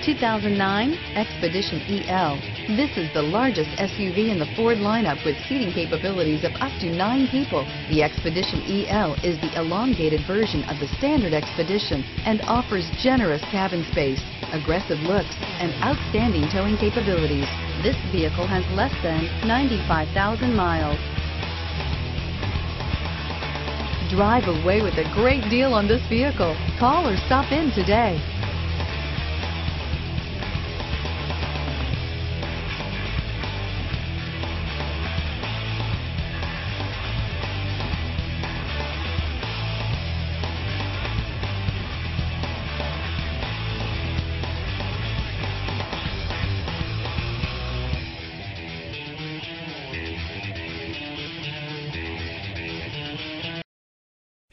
2009 Expedition EL. This is the largest SUV in the Ford lineup with seating capabilities of up to nine people. The Expedition EL is the elongated version of the standard Expedition and offers generous cabin space, aggressive looks, and outstanding towing capabilities. This vehicle has less than 95,000 miles. Drive away with a great deal on this vehicle. Call or stop in today.